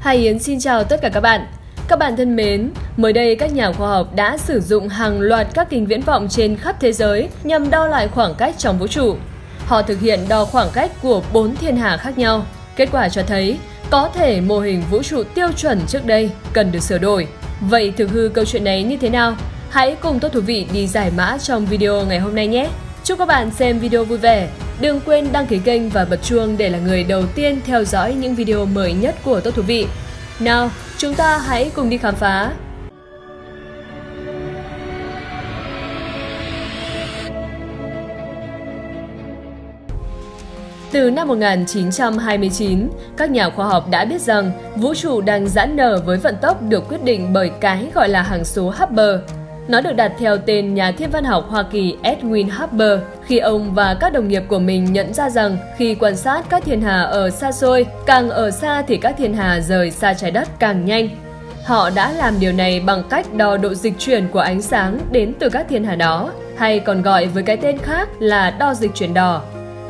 Hải Yến xin chào tất cả các bạn. Các bạn thân mến, mới đây các nhà khoa học đã sử dụng hàng loạt các kính viễn vọng trên khắp thế giới nhằm đo lại khoảng cách trong vũ trụ. Họ thực hiện đo khoảng cách của bốn thiên hà khác nhau. Kết quả cho thấy có thể mô hình vũ trụ tiêu chuẩn trước đây cần được sửa đổi. Vậy thực hư câu chuyện này như thế nào? Hãy cùng Tốt Thú Vị đi giải mã trong video ngày hôm nay nhé! Chúc các bạn xem video vui vẻ. Đừng quên đăng ký kênh và bật chuông để là người đầu tiên theo dõi những video mới nhất của Tốt Thú Vị. Nào, chúng ta hãy cùng đi khám phá. Từ năm 1929, các nhà khoa học đã biết rằng vũ trụ đang giãn nở với vận tốc được quyết định bởi cái gọi là hằng số Hubble. Nó được đặt theo tên nhà thiên văn học Hoa Kỳ Edwin Hubble khi ông và các đồng nghiệp của mình nhận ra rằng khi quan sát các thiên hà ở xa xôi, càng ở xa thì các thiên hà rời xa trái đất càng nhanh. Họ đã làm điều này bằng cách đo độ dịch chuyển của ánh sáng đến từ các thiên hà đó, hay còn gọi với cái tên khác là đo dịch chuyển đỏ.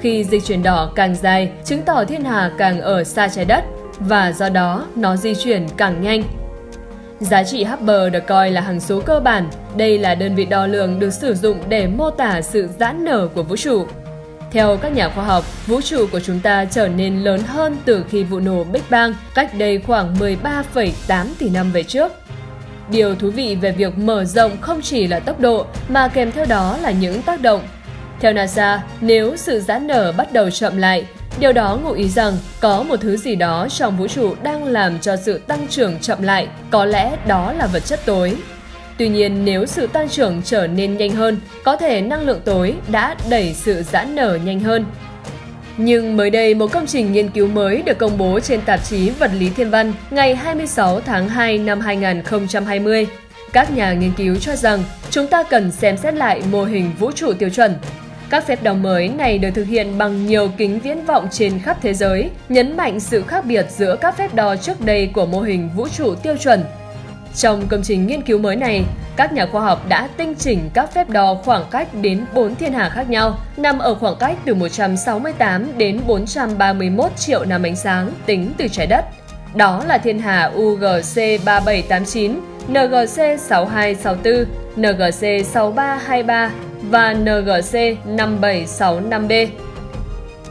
Khi dịch chuyển đỏ càng dài, chứng tỏ thiên hà càng ở xa trái đất và do đó nó di chuyển càng nhanh. Giá trị Hubble được coi là hằng số cơ bản. Đây là đơn vị đo lường được sử dụng để mô tả sự giãn nở của vũ trụ. Theo các nhà khoa học, vũ trụ của chúng ta trở nên lớn hơn từ khi vụ nổ Big Bang cách đây khoảng 13,8 tỷ năm về trước. Điều thú vị về việc mở rộng không chỉ là tốc độ mà kèm theo đó là những tác động. Theo NASA, nếu sự giãn nở bắt đầu chậm lại, Điều đó ngụ ý rằng có một thứ gì đó trong vũ trụ đang làm cho sự tăng trưởng chậm lại, có lẽ đó là vật chất tối. Tuy nhiên, nếu sự tăng trưởng trở nên nhanh hơn, có thể năng lượng tối đã đẩy sự giãn nở nhanh hơn. Nhưng mới đây, một công trình nghiên cứu mới được công bố trên tạp chí Vật lý Thiên văn ngày 26 tháng 2 năm 2020. Các nhà nghiên cứu cho rằng chúng ta cần xem xét lại mô hình vũ trụ tiêu chuẩn các phép đo mới này được thực hiện bằng nhiều kính viễn vọng trên khắp thế giới, nhấn mạnh sự khác biệt giữa các phép đo trước đây của mô hình vũ trụ tiêu chuẩn. Trong công trình nghiên cứu mới này, các nhà khoa học đã tinh chỉnh các phép đo khoảng cách đến 4 thiên hà khác nhau, nằm ở khoảng cách từ 168 đến 431 triệu năm ánh sáng tính từ trái đất. Đó là thiên hà UGC 3789, NGC 6264, NGC 6323 và NGC 5765B.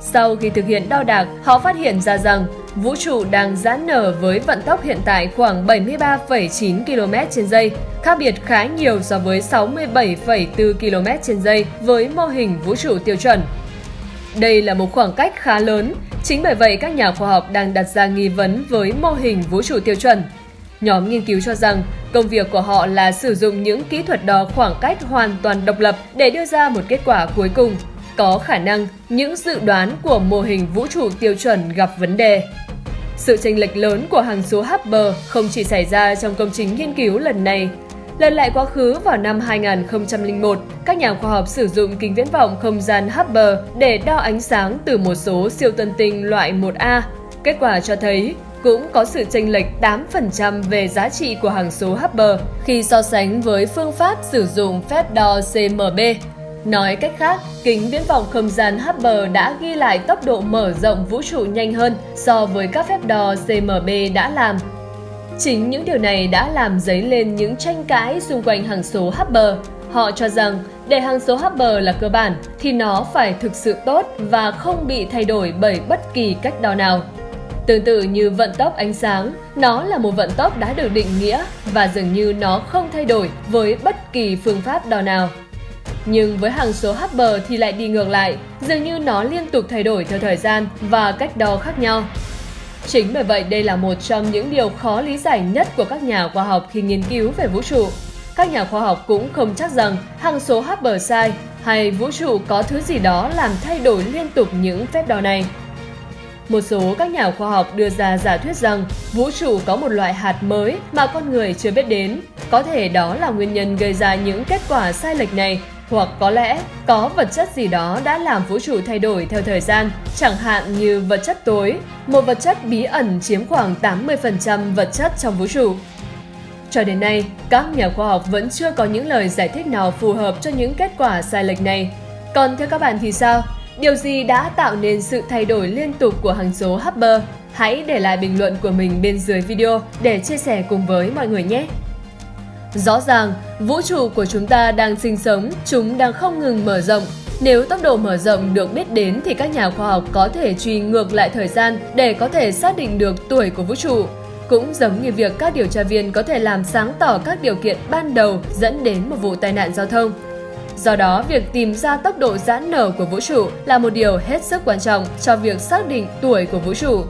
Sau khi thực hiện đo đạc, họ phát hiện ra rằng vũ trụ đang giãn nở với vận tốc hiện tại khoảng 73,9 km trên giây, khác biệt khá nhiều so với 67,4 km trên giây với mô hình vũ trụ tiêu chuẩn. Đây là một khoảng cách khá lớn, chính bởi vậy các nhà khoa học đang đặt ra nghi vấn với mô hình vũ trụ tiêu chuẩn. Nhóm nghiên cứu cho rằng công việc của họ là sử dụng những kỹ thuật đo khoảng cách hoàn toàn độc lập để đưa ra một kết quả cuối cùng. Có khả năng những dự đoán của mô hình vũ trụ tiêu chuẩn gặp vấn đề. Sự chênh lệch lớn của hàng số Hubble không chỉ xảy ra trong công trình nghiên cứu lần này. Lần lại quá khứ vào năm 2001, các nhà khoa học sử dụng kính viễn vọng không gian Hubble để đo ánh sáng từ một số siêu tân tinh loại 1A. Kết quả cho thấy cũng có sự chênh lệch 8% về giá trị của hằng số Hubble khi so sánh với phương pháp sử dụng phép đo CMB. Nói cách khác, kính viễn vọng không gian Hubble đã ghi lại tốc độ mở rộng vũ trụ nhanh hơn so với các phép đo CMB đã làm. Chính những điều này đã làm dấy lên những tranh cãi xung quanh hằng số Hubble. Họ cho rằng để hằng số Hubble là cơ bản thì nó phải thực sự tốt và không bị thay đổi bởi bất kỳ cách đo nào. Tương tự như vận tốc ánh sáng, nó là một vận tốc đã được định nghĩa và dường như nó không thay đổi với bất kỳ phương pháp đo nào. Nhưng với hằng số Hubble thì lại đi ngược lại, dường như nó liên tục thay đổi theo thời gian và cách đo khác nhau. Chính bởi vậy đây là một trong những điều khó lý giải nhất của các nhà khoa học khi nghiên cứu về vũ trụ. Các nhà khoa học cũng không chắc rằng hằng số Hubble sai hay vũ trụ có thứ gì đó làm thay đổi liên tục những phép đo này. Một số các nhà khoa học đưa ra giả thuyết rằng vũ trụ có một loại hạt mới mà con người chưa biết đến. Có thể đó là nguyên nhân gây ra những kết quả sai lệch này hoặc có lẽ có vật chất gì đó đã làm vũ trụ thay đổi theo thời gian, chẳng hạn như vật chất tối, một vật chất bí ẩn chiếm khoảng 80% vật chất trong vũ trụ. Cho đến nay, các nhà khoa học vẫn chưa có những lời giải thích nào phù hợp cho những kết quả sai lệch này. Còn theo các bạn thì sao? Điều gì đã tạo nên sự thay đổi liên tục của hằng số Hubble? Hãy để lại bình luận của mình bên dưới video để chia sẻ cùng với mọi người nhé! Rõ ràng, vũ trụ của chúng ta đang sinh sống, chúng đang không ngừng mở rộng. Nếu tốc độ mở rộng được biết đến thì các nhà khoa học có thể truy ngược lại thời gian để có thể xác định được tuổi của vũ trụ. Cũng giống như việc các điều tra viên có thể làm sáng tỏ các điều kiện ban đầu dẫn đến một vụ tai nạn giao thông. Do đó, việc tìm ra tốc độ giãn nở của vũ trụ là một điều hết sức quan trọng cho việc xác định tuổi của vũ trụ.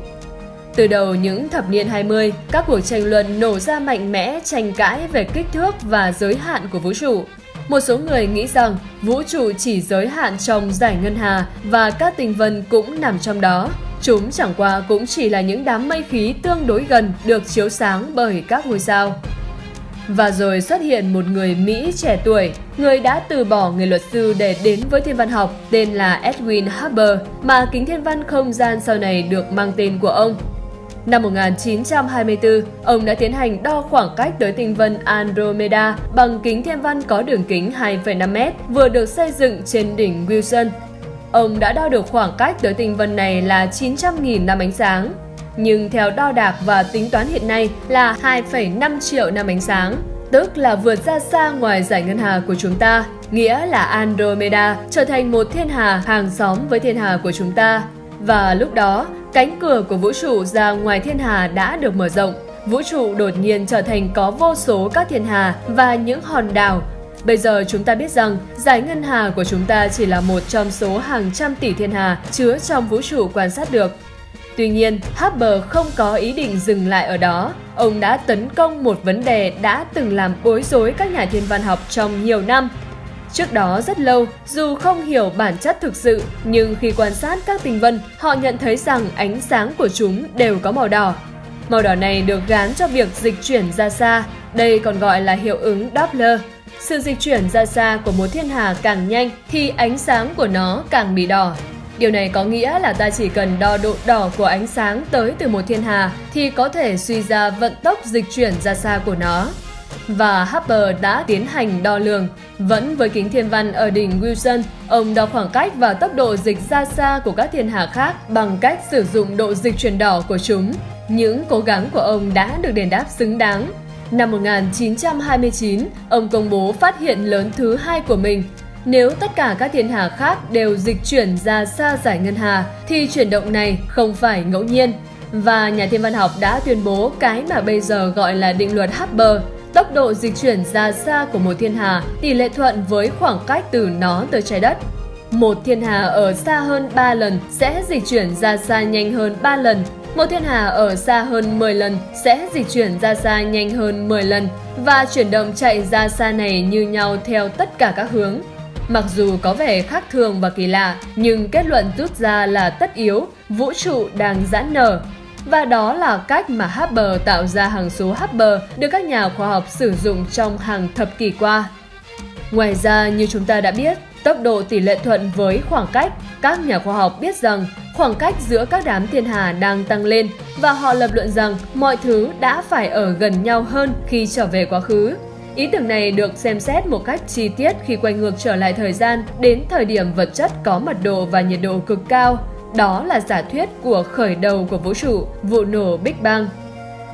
Từ đầu những thập niên 20, các cuộc tranh luận nổ ra mạnh mẽ tranh cãi về kích thước và giới hạn của vũ trụ. Một số người nghĩ rằng vũ trụ chỉ giới hạn trong giải ngân hà và các tinh vân cũng nằm trong đó. Chúng chẳng qua cũng chỉ là những đám mây khí tương đối gần được chiếu sáng bởi các ngôi sao. Và rồi xuất hiện một người Mỹ trẻ tuổi, người đã từ bỏ nghề luật sư để đến với thiên văn học tên là Edwin Hubble, mà kính thiên văn không gian sau này được mang tên của ông. Năm 1924, ông đã tiến hành đo khoảng cách tới tinh vân Andromeda bằng kính thiên văn có đường kính 2,5m vừa được xây dựng trên đỉnh Wilson. Ông đã đo được khoảng cách tới tinh vân này là 900.000 năm ánh sáng, nhưng theo đo đạc và tính toán hiện nay là 2,5 triệu năm ánh sáng, tức là vượt ra xa ngoài giải ngân hà của chúng ta, nghĩa là Andromeda trở thành một thiên hà hàng xóm với thiên hà của chúng ta. Và lúc đó, Cánh cửa của vũ trụ ra ngoài thiên hà đã được mở rộng. Vũ trụ đột nhiên trở thành có vô số các thiên hà và những hòn đảo. Bây giờ chúng ta biết rằng giải ngân hà của chúng ta chỉ là một trong số hàng trăm tỷ thiên hà chứa trong vũ trụ quan sát được. Tuy nhiên, Hubble không có ý định dừng lại ở đó. Ông đã tấn công một vấn đề đã từng làm bối rối các nhà thiên văn học trong nhiều năm Trước đó rất lâu, dù không hiểu bản chất thực sự, nhưng khi quan sát các tinh vân, họ nhận thấy rằng ánh sáng của chúng đều có màu đỏ. Màu đỏ này được gán cho việc dịch chuyển ra xa, đây còn gọi là hiệu ứng Doppler. Sự dịch chuyển ra xa của một thiên hà càng nhanh thì ánh sáng của nó càng bị đỏ. Điều này có nghĩa là ta chỉ cần đo độ đỏ của ánh sáng tới từ một thiên hà thì có thể suy ra vận tốc dịch chuyển ra xa của nó và Hubble đã tiến hành đo lường. Vẫn với kính thiên văn ở đỉnh Wilson, ông đo khoảng cách và tốc độ dịch ra xa của các thiên hà khác bằng cách sử dụng độ dịch chuyển đỏ của chúng. Những cố gắng của ông đã được đền đáp xứng đáng. Năm 1929, ông công bố phát hiện lớn thứ hai của mình. Nếu tất cả các thiên hà khác đều dịch chuyển ra xa giải ngân hà, thì chuyển động này không phải ngẫu nhiên. Và nhà thiên văn học đã tuyên bố cái mà bây giờ gọi là định luật Hubble Tốc độ dịch chuyển ra xa của một thiên hà tỷ lệ thuận với khoảng cách từ nó tới trái đất. Một thiên hà ở xa hơn 3 lần sẽ dịch chuyển ra xa nhanh hơn 3 lần. Một thiên hà ở xa hơn 10 lần sẽ dịch chuyển ra xa nhanh hơn 10 lần và chuyển động chạy ra xa này như nhau theo tất cả các hướng. Mặc dù có vẻ khác thường và kỳ lạ, nhưng kết luận rút ra là tất yếu, vũ trụ đang giãn nở, và đó là cách mà Hubble tạo ra hằng số Hubble được các nhà khoa học sử dụng trong hàng thập kỷ qua. Ngoài ra, như chúng ta đã biết, tốc độ tỷ lệ thuận với khoảng cách, các nhà khoa học biết rằng khoảng cách giữa các đám thiên hà đang tăng lên và họ lập luận rằng mọi thứ đã phải ở gần nhau hơn khi trở về quá khứ. Ý tưởng này được xem xét một cách chi tiết khi quay ngược trở lại thời gian đến thời điểm vật chất có mật độ và nhiệt độ cực cao đó là giả thuyết của khởi đầu của vũ trụ, vụ nổ Big Bang.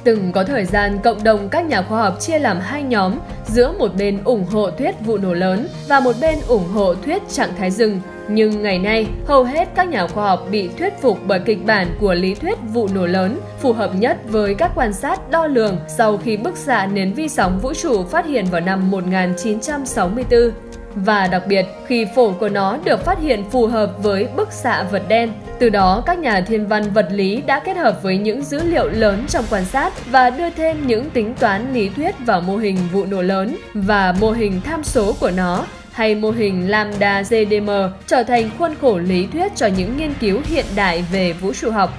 Từng có thời gian cộng đồng các nhà khoa học chia làm hai nhóm giữa một bên ủng hộ thuyết vụ nổ lớn và một bên ủng hộ thuyết trạng thái rừng. Nhưng ngày nay, hầu hết các nhà khoa học bị thuyết phục bởi kịch bản của lý thuyết vụ nổ lớn phù hợp nhất với các quan sát đo lường sau khi bức xạ nến vi sóng vũ trụ phát hiện vào năm 1964 và đặc biệt khi phổ của nó được phát hiện phù hợp với bức xạ vật đen. Từ đó, các nhà thiên văn vật lý đã kết hợp với những dữ liệu lớn trong quan sát và đưa thêm những tính toán lý thuyết vào mô hình vụ nổ lớn và mô hình tham số của nó hay mô hình lambda GDM trở thành khuôn khổ lý thuyết cho những nghiên cứu hiện đại về vũ trụ học.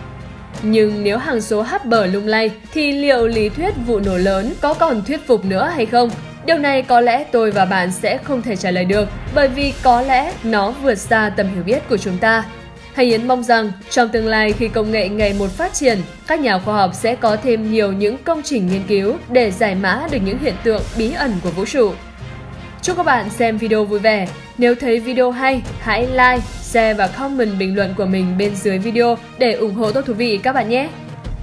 Nhưng nếu hàng số Hubble lung lay thì liệu lý thuyết vụ nổ lớn có còn thuyết phục nữa hay không? Điều này có lẽ tôi và bạn sẽ không thể trả lời được bởi vì có lẽ nó vượt xa tầm hiểu biết của chúng ta. Hay Yến mong rằng trong tương lai khi công nghệ ngày một phát triển, các nhà khoa học sẽ có thêm nhiều những công trình nghiên cứu để giải mã được những hiện tượng bí ẩn của vũ trụ. Chúc các bạn xem video vui vẻ. Nếu thấy video hay, hãy like, share và comment bình luận của mình bên dưới video để ủng hộ tôi thú vị các bạn nhé.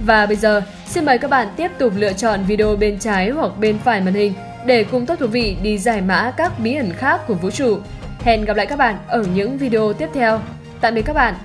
Và bây giờ, xin mời các bạn tiếp tục lựa chọn video bên trái hoặc bên phải màn hình để cùng tốt thú vị đi giải mã các bí ẩn khác của vũ trụ. Hẹn gặp lại các bạn ở những video tiếp theo. Tạm biệt các bạn